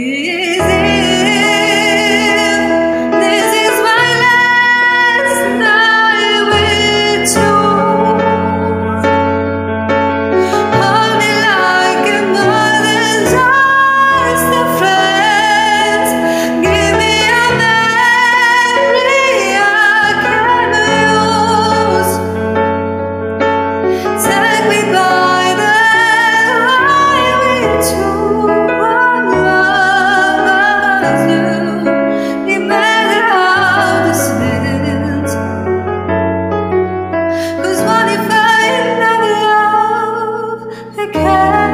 is the curve.